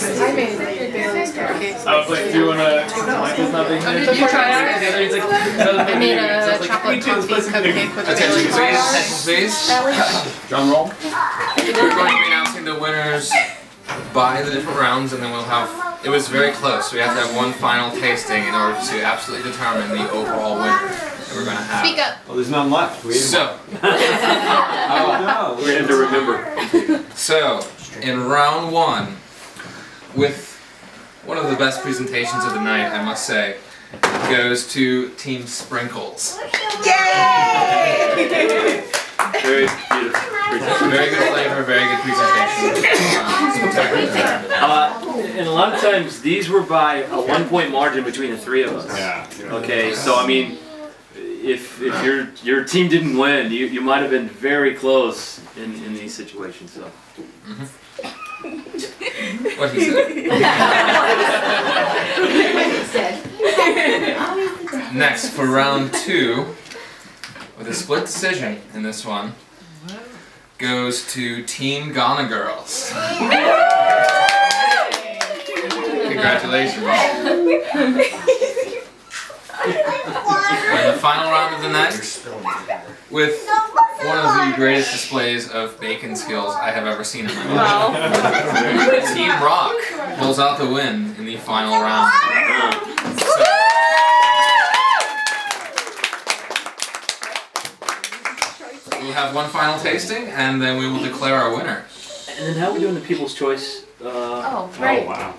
That's I made Bailey's cupcakes. I was like, do you wanna? Michael's not being there. Did you try And the other, he's like, I made uh, a like, chocolate me coffee play some games. cupcake with Attention Bailey's please, attention please. Drum roll. We're going to be announcing the winners by the different rounds and then we'll have, it was very close. We have to have one final tasting in order to absolutely determine the overall winner that we're going to have. Speak up. Well, there's none left. We So, all. Oh, no. We had to remember. so, in round one, with one of the best presentations of the night, I must say, goes to Team Sprinkles. Yay! Very beautiful. Very good flavor, very good presentation. Uh. Uh, and a lot of times these were by a one point margin between the three of us. Yeah. Okay, so I mean, if if your your team didn't win, you, you might have been very close in, in these situations. So What he said. Next, for round two, with a split decision in this one, goes to Team Ghana Girls. Congratulations. And the final round of the night, with one of the greatest displays of bacon skills I have ever seen in my life. Team Rock pulls out the win in the final round. So- We'll have one final tasting, and then we will declare our winner. and then how are we doing the People's Choice? Uh, Oh, Oh, right. wow.